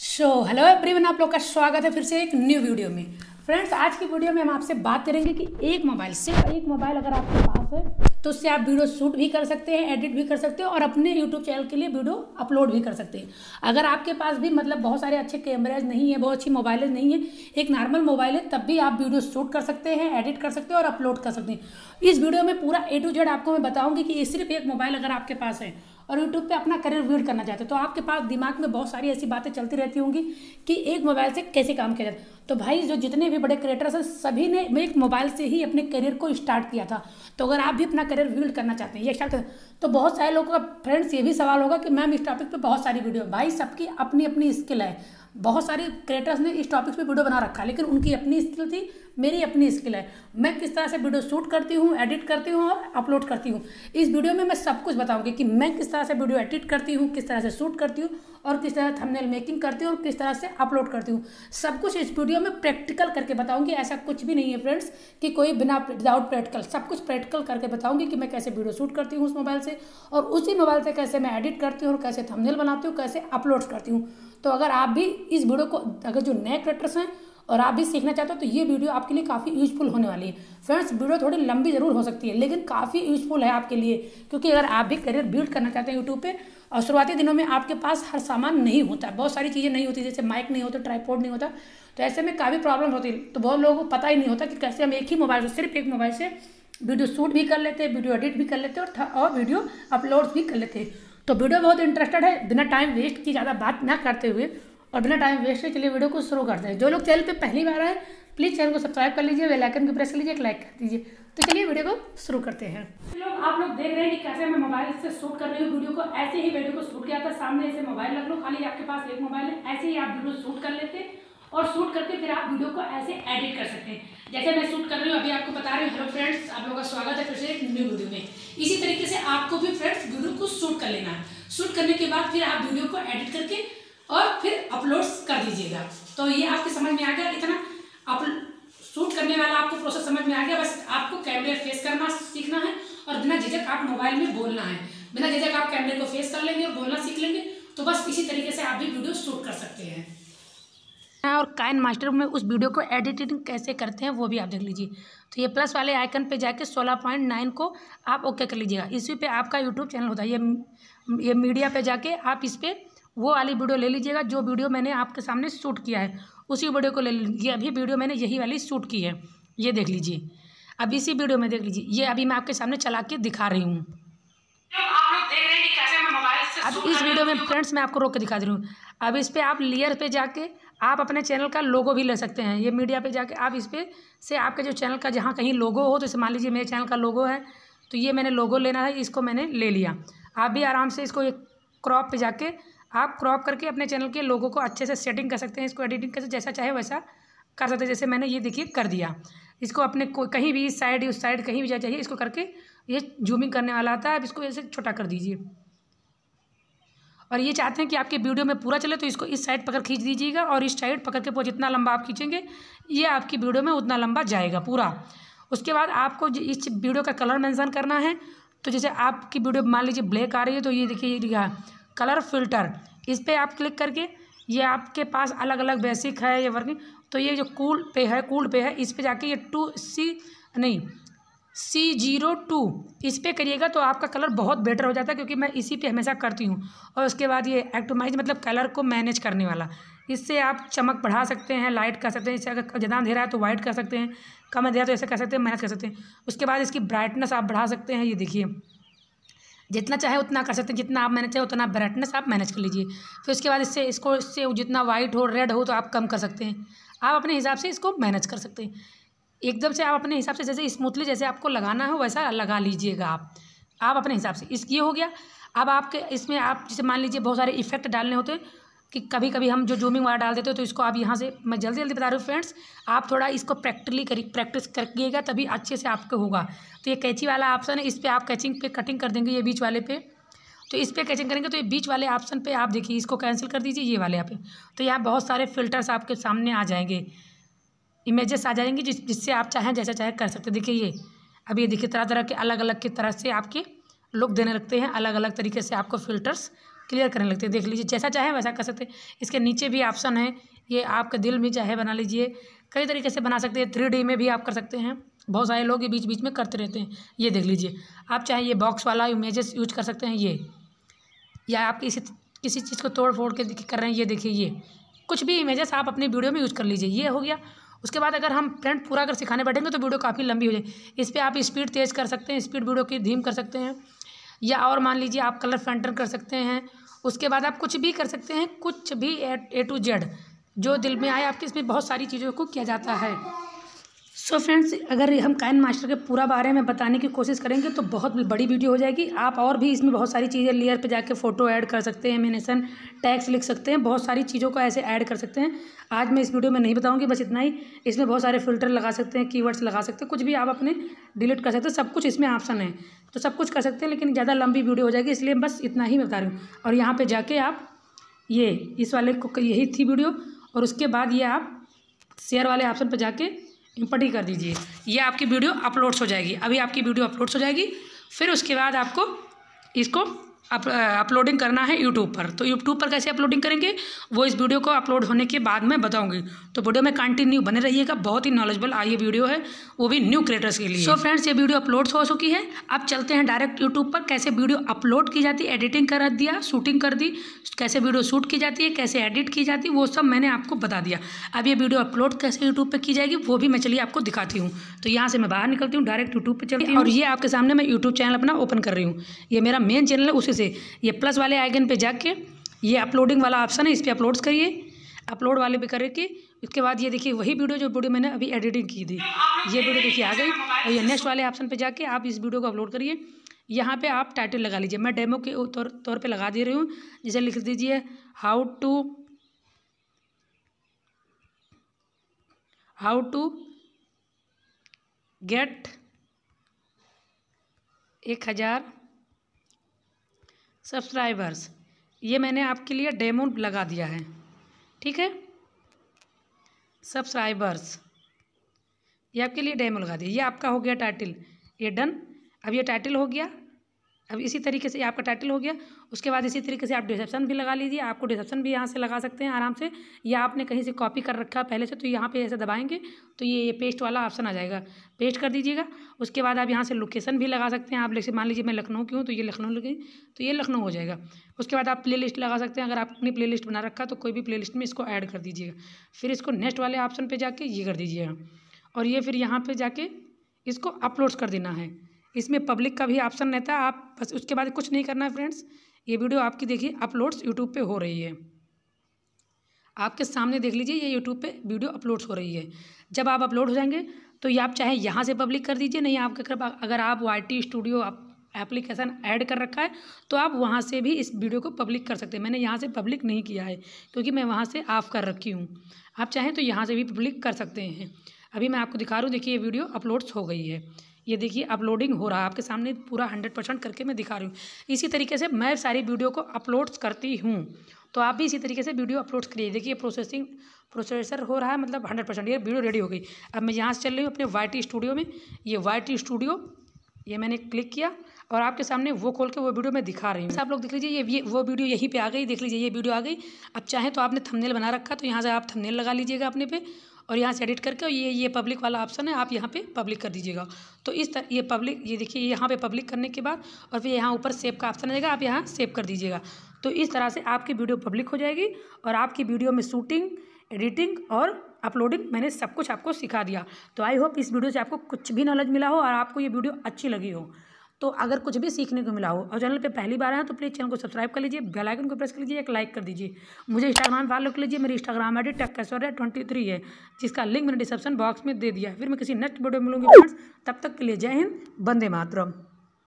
So hello everyone आप लोग का स्वागत है फिर से एक न्यू वीडियो में। फ्रेंड्स आज की वीडियो में हम आपसे बात करेंगे कि एक मोबाइल सिर्फ़ एक मोबाइल अगर आपके पास है तो उससे आप वीडियो शूट भी कर सकते हैं एडिट भी कर सकते हैं और अपने यूट्यूब चैनल के लिए वीडियो अपलोड भी कर सकते हैं। अगर आपके पास भी मतलब बहुत सारे अच्छे कैमराज नहीं है, बहुत अच्छी मोबाइल नहीं है, एक नॉर्मल मोबाइल है, तब भी आप वीडियो शूट कर सकते हैं एडिट कर सकते हैं और अपलोड कर सकते हैं। इस वीडियो में पूरा ए टू जेड आपको मैं बताऊँगी कि सिर्फ़ एक मोबाइल अगर आपके पास है और यूट्यूब पे अपना करियर बिल्ड करना चाहते हो। तो आपके पास दिमाग में बहुत सारी ऐसी बातें चलती रहती होंगी कि एक मोबाइल से कैसे काम किया जाए। तो भाई, जो जितने भी बड़े क्रिएटर्स हैं, सभी ने एक मोबाइल से ही अपने करियर को स्टार्ट किया था। तो अगर आप भी अपना करियर बिल्ड करना चाहते हैं, ये स्टार्ट करें तो बहुत सारे लोगों का फ्रेंड्स ये भी सवाल होगा कि मैम, इस टॉपिक पर बहुत सारी वीडियो भाई, सबकी अपनी अपनी स्किल है। बहुत सारे क्रिएटर्स ने इस टॉपिक पे वीडियो बना रखा लेकिन उनकी अपनी स्किल थी मेरी अपनी स्किल है। मैं किस तरह से वीडियो शूट करती हूँ, एडिट करती हूँ और अपलोड करती हूँ। इस वीडियो में मैं सब कुछ बताऊँगी कि मैं किस तरह से वीडियो एडिट करती हूँ, किस तरह से शूट करती हूँ और किस तरह थंबनेल मेकिंग करती हूँ और किस तरह से अपलोड करती हूँ। सब कुछ इस वीडियो में प्रैक्टिकल करके बताऊँगी, ऐसा कुछ भी नहीं है फ्रेंड्स कि कोई बिना विदाउट प्रैक्टिकल सब कुछ प्रैक्टिकल करके बताऊँगी कि मैं कैसे वीडियो शूट करती हूँ उस मोबाइल से और उसी मोबाइल से कैसे मैं एडिट करती हूँ और कैसे थंबनेल बनाती हूँ, कैसे अपलोड करती हूँ। तो अगर आप भी इस वीडियो को, अगर जो नए क्रिएटर्स हैं और आप भी सीखना चाहते हो तो ये वीडियो आपके लिए काफ़ी यूजफुल होने वाली है। फ्रेंड्स वीडियो थोड़ी लंबी ज़रूर हो सकती है, लेकिन काफ़ी यूजफुल है आपके लिए, क्योंकि अगर आप भी करियर बिल्ड करना चाहते हैं यूट्यूब पे, और शुरुआती दिनों में आपके पास हर सामान नहीं होता, बहुत सारी चीज़ें नहीं होती, जैसे माइक नहीं होता ट्राईपोर्ड नहीं होता तो ऐसे में काफ़ी प्रॉब्लम होती तो बहुत लोगों को पता ही नहीं होता कि कैसे हम एक ही मोबाइल से, सिर्फ़ एक मोबाइल से वीडियो शूट भी कर लेते हैं वीडियो एडिट भी कर लेते हैं, और वीडियो अपलोड भी कर लेते हैं। तो वीडियो बहुत इंटरेस्टेड है, बिना टाइम वेस्ट की ज़्यादा बात ना करते हुए। और बिना टाइम वेस्ट के चलिए वीडियो को शुरू करते हैं। जो लोग चैनल पे पहली बार आए प्लीज़ चैनल को सब्सक्राइब कर लीजिए बेल को प्रेस कर लीजिए, एक लाइक कर दीजिए। तो चलिए वीडियो को शुरू करते हैं। लोग, आप लोग देख रहे हैं कि कैसे मैं मोबाइल से शूट कर रही हूँ। वीडियो को ऐसे ही वीडियो को शूट किया था। सामने ऐसे मोबाइल रख लो, खाली आपके पास एक मोबाइल है। ऐसे ही आप वीडियो शूट कर लेते और शूट करके फिर आप वीडियो को ऐसे एडिट कर सकते हैं। जैसे मैं शूट कर रही हूँ, अभी आपको बता रही हूँ। हेलो फ्रेंड्स आप लोगों का स्वागत है फिर से एक न्यू वीडियो में। इसी तरीके से आपको भी फ्रेंड्स वीडियो को शूट कर लेना है। शूट करने के बाद फिर आप वीडियो को एडिट करके और फिर अपलोड कर दीजिएगा। तो ये आपके समझ में आ गया इतना। आप शूट करने वाला आपको प्रोसेस समझ में आ गया। बस आपको कैमरे फेस करना सीखना है और बिना झिझक आप मोबाइल में बोलना है। बिना झिझक आप कैमरे को फेस कर लेंगे और बोलना सीख लेंगे। तो बस इसी तरीके से आप भी वीडियो शूट कर सकते हैं। और काइन मास्टर में उस वीडियो को एडिटिंग कैसे करते हैं वो भी आप देख लीजिए। तो ये प्लस वाले आइकन पे जाके सोलह पॉइंट नाइन को आप ओके कर लीजिएगा। इसी पे आपका यूट्यूब चैनल होता है। ये ये मीडिया पे जाके आप इस पर वो वाली वीडियो ले लीजिएगा, जो वीडियो मैंने आपके सामने शूट किया है। उसी वीडियो को ले लीजिए, अभी वीडियो मैंने यही वाली शूट की है। ये देख लीजिए। अब इसी वीडियो में देख लीजिए, ये अभी मैं आपके सामने चला के दिखा रही हूँ। अब इस वीडियो में फ्रेंड्स मैं आपको रोक के दिखा दे रही हूँ। अब इस पर आप लेयर पे जाके आप अपने चैनल का लोगो भी ले सकते हैं। ये मीडिया पे जाके आप इस पर से आपके जो चैनल का जहाँ कहीं लोगो हो तो इसे मान लीजिए मेरे चैनल का लोगो है तो ये मैंने लोगो लेना है, इसको मैंने ले लिया। आप भी आराम से इसको एक क्रॉप पे जाके आप क्रॉप करके अपने चैनल के लोगों को अच्छे से सेटिंग कर सकते हैं, इसको एडिटिंग कर जैसा चाहे वैसा कर सकते हैं, जैसे मैंने ये देखिए कर दिया। इसको अपने को, कहीं भी इस साइड उस साइड कहीं भी जा चाहिए, इसको करके ये जूमिंग करने वाला आता है अब इसको ऐसे छोटा कर दीजिए। और ये चाहते हैं कि आपके वीडियो में पूरा चले तो इसको इस साइड पकड़ खींच दीजिएगा और इस साइड पकड़ के जितना लंबा आप खींचेंगे, ये आपकी वीडियो में उतना लंबा जाएगा पूरा। उसके बाद आपको इस वीडियो का कलर मेंशन करना है तो जैसे आपकी वीडियो मान लीजिए ब्लैक आ रही है तो ये देखिए, ये कलर फ़िल्टर। इस पर आप क्लिक करके ये आपके पास अलग अलग बेसिक है ये वर्किंग तो ये जो कूल पे है, कूल पे है, इस पर जाके ये टू सी नहीं, सी ज़ीरो टू, इस पर करिएगा तो आपका कलर बहुत बेटर हो जाता है क्योंकि मैं इसी पे हमेशा करती हूँ। और उसके बाद ये एक्टोमाइज मतलब कलर को मैनेज करने वाला। इससे आप चमक बढ़ा सकते हैं, लाइट कर सकते हैं, इससे अगर ज़्यादा अंधेरा है तो वाइट कर सकते हैं, कम अंधेरा तो ऐसे कर सकते हैं मैनेज कर सकते हैं। उसके बाद इसकी ब्राइटनेस आप बढ़ा सकते हैं, ये देखिए। जितना चाहे उतना कर सकते हैं, जितना आप मैनेज चाहे उतना ब्राइटनेस आप मैनेज कर लीजिए। फिर उसके बाद इससे, इसको, इससे जितना वाइट हो रेड हो तो आप कम कर सकते हैं। आप अपने हिसाब से इसको मैनेज कर सकते हैं। एकदम से आप अपने हिसाब से जैसे स्मूथली जैसे आपको लगाना हो, वैसा लगा लीजिएगा आप। आप अपने हिसाब से, इस, ये हो गया। अब आपके, इसमें आप जैसे मान लीजिए बहुत सारे इफ़ेक्ट डालने होते हैं कि कभी कभी हम जो जूमिंग वाला डाल देते हो तो इसको आप यहाँ से, मैं जल्दी जल्दी बता रही हूँ फ्रेंड्स आप थोड़ा इसको प्रैक्टिकली करी प्रैक्टिस करिएगा, तभी अच्छे से आपको होगा। तो ये कैची वाला ऑप्शन है, इस पर आप कैचिंग पे कटिंग कर देंगे ये बीच वाले पे। तो इस पर कैचिंग करेंगे तो ये बीच वाले ऑप्शन पे आप देखिए, इसको कैंसिल कर दीजिए, ये वाले आप तो यहाँ बहुत सारे फिल्टर्स आपके सामने आ जाएँगे। इमेजेस आ जाएँगे, जिस, जिससे आप चाहें, जैसा चाहे कर सकते देखिए ये, अब ये देखिए तरह तरह के अलग अलग की तरह से आपके लुक देने लगते हैं अलग अलग तरीके से आपको फिल्टर्स क्लियर करने लगते हैं। देख लीजिए, जैसा चाहे वैसा कर सकते हैं। इसके नीचे भी ऑप्शन है। ये आपका दिल भी चाहे बना लीजिए। कई तरीके से बना सकते हैं। थ्री में भी आप कर सकते हैं। बहुत सारे लोग ये बीच बीच में करते रहते हैं। ये देख लीजिए, आप चाहे ये बॉक्स वाला इमेजेस यूज़ कर सकते हैं ये। या आप किसी किसी चीज़ को तोड़ फोड़ के कर रहे हैं, ये देखिए ये। कुछ भी इमेजेस आप अपनी वीडियो में यूज़ कर लीजिए। ये हो गया। उसके बाद अगर हम फ्रेंड पूरा अगर सिखाने बैठेंगे तो वीडियो काफ़ी लंबी हो जाएगी। इस पर आप स्पीड तेज़ कर सकते हैं। स्पीड वीडियो की धीम कर सकते हैं। या और मान लीजिए आप कलर फेंटर कर सकते हैं। उसके बाद आप कुछ भी कर सकते हैं, कुछ भी ए टू जेड जो दिल में आए, आपके इसमें बहुत सारी चीज़ों को किया जाता है। सो so फ्रेंड्स अगर हम काइन मास्टर के पूरा बारे में बताने की कोशिश करेंगे तो बहुत बड़ी वीडियो हो जाएगी। आप और भी इसमें बहुत सारी चीज़ें लेयर पे जाके फ़ोटो ऐड कर सकते हैं एमिनेशन टैक्स लिख सकते हैं, बहुत सारी चीज़ों को ऐसे ऐड कर सकते हैं। आज मैं इस वीडियो में नहीं बताऊँगी, बस इतना ही। इसमें बहुत सारे फ़िल्टर लगा सकते हैं कीवर्ड्स लगा सकते हैं, कुछ भी आप अपने डिलीट कर सकते हैं, सब कुछ इसमें ऑप्शन है। तो सब कुछ कर सकते हैं, लेकिन ज़्यादा लंबी वीडियो हो जाएगी, इसलिए बस इतना ही मैं बता रही हूँ। और यहाँ पर जाके आप ये, इस वाले को, यही थी वीडियो, और उसके बाद ये आप शेयर वाले ऑप्शन पर जाके इम्पटी कर दीजिए। ये आपकी वीडियो अपलोड्स हो जाएगी। अभी आपकी वीडियो अपलोड्स हो जाएगी, फिर उसके बाद आपको इसको अप, अपलोडिंग करना है यूट्यूब पर। तो यूट्यूब पर कैसे अपलोडिंग करेंगे? वो इस वीडियो को अपलोड होने के बाद मैं बताऊँगी। तो वीडियो में कंटिन्यू बने रहिएगा। बहुत ही नॉलेजबल आई वीडियो है। वो भी न्यू क्रिएटर्स के लिए। सो so फ्रेंड्स ये वीडियो अपलोड हो चुकी है। अब चलते हैं डायरेक्ट यूट्यूब पर। कैसे वीडियो अपलोड की जाती है एडिटिंग कर दिया शूटिंग कर दी कैसे वीडियो शूट की जाती है कैसे एडिट की जाती है वो सब मैंने आपको बता दिया। अब ये वीडियो अपलोड कैसे यूट्यूब पर की जाएगी वो भी मैं चलिए आपको दिखाती हूँ। तो यहाँ से मैं बाहर निकलती हूँ डायरेक्ट यूट्यूब पर चलती हूँ। और ये आपके सामने मैं यूट्यूब चैनल अपना ओपन कर रही हूँ। ये मेरा मेन चैनल है उसी से। ये प्लस वाले आइकन पे जाके ये अपलोडिंग वाला ऑप्शन है, इस पर अपलोड्स करिए। अपलोड वाले पे करके, उसके बाद ये देखिए, वही वीडियो जो वीडियो मैंने अभी एडिटिंग की थी। ये वीडियो देखिए, आ गई। और ये नेक्स्ट वाले ऑप्शन पे जाके आप इस वीडियो को अपलोड करिए। यहाँ पे आप टाइटल लगा लीजिए। मैं डेमो के तौर तौर पे लगा दे रही हूँ। जैसे लिख दीजिए how to how to get एक हज़ार सब्सक्राइबर्स, ये मैंने आपके लिए डेमो लगा दिया है। ठीक है? सब्सक्राइबर्स, ये आपके लिए डेमो लगा दिया। ये आपका हो गया टाइटल। ये डन। अब ये टाइटल हो गया। अब इसी तरीके से आपका टाइटल हो गया। उसके बाद इसी तरीके से आप डिस्क्रिप्शन भी लगा लीजिए। आपको डिस्क्रिप्शन भी यहाँ से लगा सकते हैं आराम से। या आपने कहीं से कॉपी कर रखा पहले से तो यहाँ पे ऐसे दबाएँगे तो ये ये पेस्ट वाला ऑप्शन आ जाएगा। पेस्ट कर दीजिएगा। उसके बाद आप यहाँ से लोकेशन भी लगा सकते हैं। आप जैसे मान लीजिए मैं लखनऊ की हूँ तो ये लखनऊ लगे तो ये लखनऊ हो जाएगा। उसके बाद आप प्ले लिस्ट लगा सकते हैं। अगर आप अपनी प्ले लिस्ट बना रखा तो कोई भी प्ले लिस्ट में इसको ऐड कर दीजिएगा। फिर इसको नेक्स्ट वाले ऑप्शन पर जाके ये कर दीजिएगा। और ये फिर यहाँ पर जाके इसको अपलोड कर देना है। इसमें पब्लिक का भी ऑप्शन रहता है। आप बस उसके बाद कुछ नहीं करना है फ्रेंड्स ये वीडियो आपकी देखिए अपलोड्स यूट्यूब पे हो रही है। आपके सामने देख लीजिए, ये यूट्यूब पे वीडियो अपलोड्स हो रही है। जब आप अपलोड हो जाएँगे तो ये आप चाहे यहाँ से पब्लिक कर दीजिए, नहीं आपके अगर आप वाई स्टूडियो एप्लीकेशन ऐड कर रखा है तो आप वहाँ से भी इस वीडियो को पब्लिक कर सकते हैं। मैंने यहाँ से पब्लिक नहीं किया है, क्योंकि मैं वहाँ से ऑफ़ कर रखी हूँ। आप चाहें तो यहाँ से भी पब्लिक कर सकते हैं। अभी मैं आपको दिखा रहा हूँ, देखिए ये वीडियो अपलोड्स हो गई है। ये देखिए अपलोडिंग हो रहा है। आपके सामने पूरा हंड्रेड परसेंट करके मैं दिखा रही हूँ। इसी तरीके से मैं सारी वीडियो को अपलोड करती हूँ। तो आप भी इसी तरीके से वीडियो अपलोड करिए। देखिए प्रोसेसिंग प्रोसेसर हो रहा है मतलब हंड्रेड परसेंट ये वीडियो रेडी हो गई। अब मैं यहाँ से चल रही हूँ अपने वाई टी स्टूडियो में। ये वाई टी स्टूडियो ये मैंने क्लिक किया और आपके सामने वो खोल के वो वीडियो मैं दिखा रही हूँ। आप लोग देख लीजिए, ये वो वीडियो यहीं पे आ गई। देख लीजिए, ये वीडियो आ गई। अब चाहें तो आपने थंबनेल बना रखा तो यहाँ से आप थंबनेल लगा लीजिएगा अपने पे। और यहाँ से एडिट करके ये ये पब्लिक वाला ऑप्शन है, आप यहाँ पे पब्लिक कर दीजिएगा। तो इस तरह ये पब्लिक ये देखिए यहाँ पे पब्लिक करने के बाद और फिर यहाँ ऊपर सेव का ऑप्शन आएगा, आप यहाँ सेव कर दीजिएगा। तो इस तरह से आपकी वीडियो पब्लिक हो जाएगी और आपकी वीडियो में शूटिंग एडिटिंग और अपलोडिंग मैंने सब कुछ आपको सिखा दिया। तो आई होप इस वीडियो से आपको कुछ भी नॉलेज मिला हो और आपको ये वीडियो अच्छी लगी हो। तो अगर कुछ भी सीखने को मिला हो और चैनल पे पहली बार आए तो प्लीज़ चैनल को सब्सक्राइब कर लीजिए बेल आइकन को प्रेस कर लीजिए, एक लाइक कर दीजिए। मुझे इंस्टाग्राम फॉलो कर लीजिए, मेरी इंस्टाग्राम आई डी टेक कैसोर ट्वेंटी थ्री है, जिसका लिंक मैंने डिस्क्रिप्शन बॉक्स में दे दिया फिर मैं किसी नेक्स्ट वीडियो में मिलूँगी फ्रेंड्स तब तक के लिए जय हिंद बंदे मातरम।